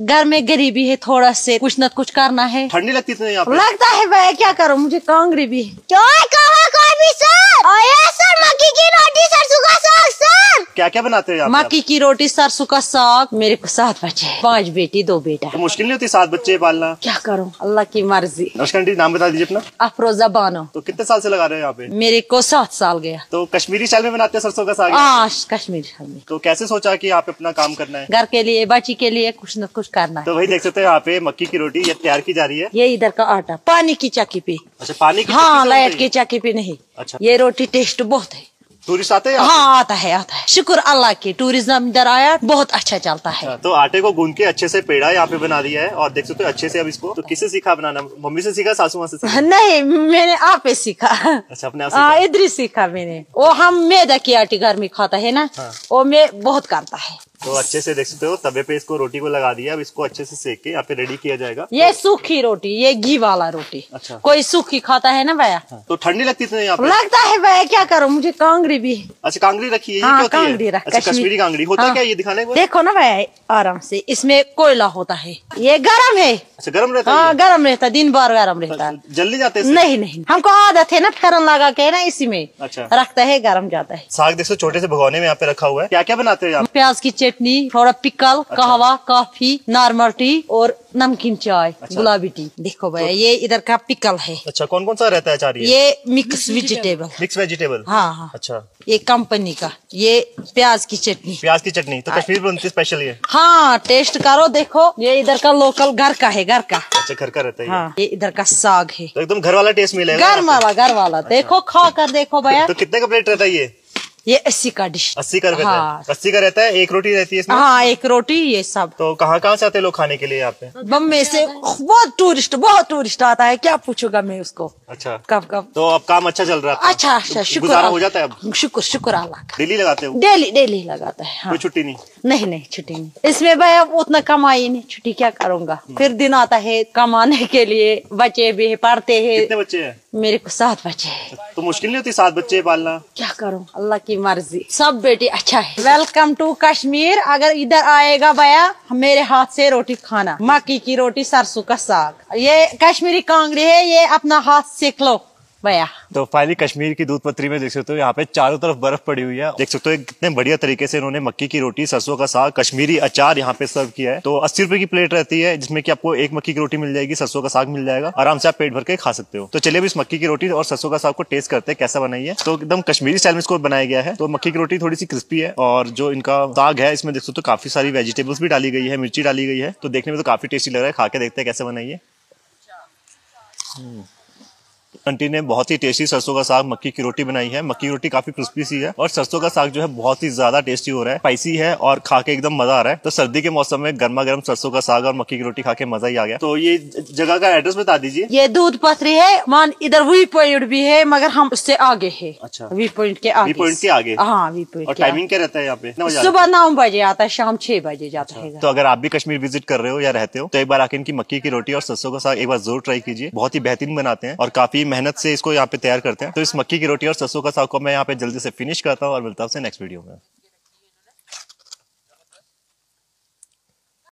घर में गरीबी है थोड़ा से कुछ न कुछ करना है। ठंडी लगती थी यहाँ लगता है भाई क्या करूँ? मुझे कांगरी भी है। क्या कहा कोई भी सर और ये सर मक्की की रोटी सरसों का साग सर क्या क्या बनाते हो मक्की की रोटी सरसों का साग मेरे को सात बच्चे पाँच बेटी दो बेटा। तो मुश्किल नहीं होती सात बच्चे पालना? क्या करूँ? अल्लाह की मर्ज़ी। नमस्कार आंटी नाम बता दीजिए अपना। अफरोजा बानो। तो कितने साल से लगा रहे हो यहाँ पे? मेरे को सात साल गया। तो कश्मीरी स्टाइल में बनाते हैं सरसों का साग? हाँ कश्मीर में। तो कैसे सोचा की यहाँ पे अपना काम करना है? घर के लिए बच्ची के लिए कुछ न कुछ करना है। तो वही देख सकते हैं यहाँ पे मक्की की रोटी ये तैयार की जा रही है। ये इधर का आटा पानी की चक्की पे। अच्छा पानी की हाँ लाइट की? चक्की पे नहीं। अच्छा। ये रोटी टेस्ट बहुत है। टूरिस्ट आते हैं हाँ आता है आता है। शुक्र अल्लाह के टूरिज़्म इधर आया बहुत अच्छा चलता है। अच्छा, तो आटे को गूंद के अच्छे से पेड़ा यहाँ पे बना दिया है और देख सकते हो अच्छे से अब इसको तो किसे सीखा बनाना? मम्मी से सीखा सासू माँ से सीखा? नहीं मैंने आप पे सीखा। अच्छा अपने आप हाँ इधर ही सीखा मैंने। वो हम मैदा की आटे घर में खाता है ना हाँ। वो मैं बहुत करता है। तो अच्छे से देख सकते हो तवे पे इसको रोटी को लगा दिया अब इसको अच्छे से सेक के यहाँ पे रेडी किया जाएगा। ये सूखी रोटी ये घी वाला रोटी। अच्छा। कोई सूखी खाता है ना भैया? तो ठंडी लगती थी यहाँ पे? लगता है भैया क्या करूँ? मुझे कांगरी भी। अच्छा कांगड़ी रखी है हाँ, क्या कांगड़ी है? रख- अच्छा कश्मीरी। कांगड़ी। होता हाँ। क्या ये दिखाने को देखो ना भैया आराम से इसमें कोयला होता है। ये गर्म है। अच्छा गर्म रहता हाँ है गरम रहता है दिन भर गरम रहता है। जल्दी जाते नहीं नहीं। हमको आदत है ना फेरन लगा के ना इसी में। अच्छा। रखता है गर्म जाता है। साग देखो छोटे से भगोने में यहाँ पे रखा हुआ है। क्या क्या बनाते हो प्याज की चटनी थोड़ा पिकल अच्छा। कहवा कॉफ़ी नॉर्मल टी और नमकीन चाय गुलाबी टी देखो भैया ये इधर का पिकल है। अच्छा कौन कौन सा रहता है अचार ये? ये मिक्स वेजिटेबल मिक्स वेजिटेबल हाँ हाँ। अच्छा। ये कंपनी का। ये प्याज की चटनी। प्याज की चटनी तो कश्मीर में बनती स्पेशल ये? हाँ टेस्ट करो देखो। ये इधर का लोकल घर का है घर का। अच्छा घर का रहता है ये। हाँ ये इधर का साग है। तो एकदम घर वाला टेस्ट मिलेगा घर वाला घर वाला। देखो खा कर देखो भैया। तो कितने का प्लेट रहता है ये? ये अस्सी का डिश अस्सी का रहता हाँ। है। अस्सी का रहता है? एक रोटी रहती है इसमें? हाँ एक रोटी ये सब। तो कहाँ कहाँ से आते लोग खाने के लिए यहाँ पे? बम्बे से बहुत टूरिस्ट बहुत टूरिस्ट आता है। क्या पूछूँगा मैं उसको? अच्छा। कब कब? तो अब काम अच्छा चल रहा है अच्छा अच्छा शुक्र हो जाता है अब? शुक्र शुक्र अल्लाह डेली लगाते हो? डेली डेली लगाता है हाँ। कोई छुट्टी नहीं? नहीं नहीं छुट्टी नहीं। इसमें भैया उतना कमाई नहीं। छुट्टी क्या करूँगा? फिर दिन आता है कमाने के लिए। बच्चे भी है, पढ़ते है। कितने बच्चे हैं? मेरे को सात बच्चे हैं। तो मुश्किल नहीं होती सात बच्चे पालना? क्या करूँ? अल्लाह की मर्ज़ी। सब बेटी अच्छा है। वेलकम टू कश्मीर अगर इधर आएगा भैया मेरे हाथ से रोटी खाना। मक्की की रोटी सरसों का साग। ये कश्मीरी कांगड़ी है ये अपना हाथ सेक लो। भैया तो फाइनली कश्मीर की दूध पत्री में देख सकते हो यहाँ पे चारों तरफ़ बर्फ़ पड़ी हुई है। देख सकते हो कितने बढ़िया तरीके से इन्होंने मक्की की रोटी सरसों का साग कश्मीरी अचार यहाँ पे सर्व किया है। तो अस्सी रुपए की प्लेट रहती है जिसमें कि आपको एक मक्की की रोटी मिल जाएगी सरसों का साग मिल जाएगा। आराम से आप पेट भर के खा सकते हो। तो चलिए इस मक्की की रोटी और सरसों का साग को टेस्ट करते हैं कैसा बनाई है। तो एकदम कश्मीरी स्टाइल में इसको बनाया गया है। तो मक्की की रोटी थोड़ी सी क्रिस्पी है और जो इनका साग है इसमें देख सकते हो काफ़ी सारी वेजिटेबल्स भी डाली गई है मिर्ची डाली गई है। तो देखने में तो काफ़ी टेस्टी लग रहा है खा के देखते हैं कैसे बनाई है। आंटी ने बहुत ही टेस्टी सरसों का साग मक्की की रोटी बनाई है। मक्की की रोटी काफ़ी क्रिस्पी सी है और सरसों का साग जो है बहुत ही ज़्यादा टेस्टी हो रहा है। स्पाइसी है और खा के एकदम मज़ा आ रहा है। तो सर्दी के मौसम में गर्मा गर्म सरसों का साग और मक्की की रोटी खा के मज़ा ही आ गया। तो ये जगह का एड्रेस बता दीजिए। ये दूध पथरी है मान इधर वी पॉइंट भी है मगर हम उससे आगे है। अच्छा। वी पॉइंट के आगे। वी पॉइंट के आगे? हाँ वी पॉइंट और टाइमिंग क्या रहता है यहाँ पे? सुबह नौ बजे आता है शाम छह बजे जाता है। तो अगर आप भी कश्मीर विज़िट कर रहे हो या रहते हो तो एक बार आके इनकी मक्की की रोटी और सरसों का साग एक बार ज़रूर ट्राई कीजिए। बहुत ही बेहतरीन बनाते हैं और काफ़ी मेहनत से इसको यहाँ पे तैयार करते हैं। तो इस मक्की की रोटी और सरसों का साग को मैं यहाँ पे जल्दी से फिनिश करता हूँ और मिलता हूँ नेक्स्ट वीडियो में।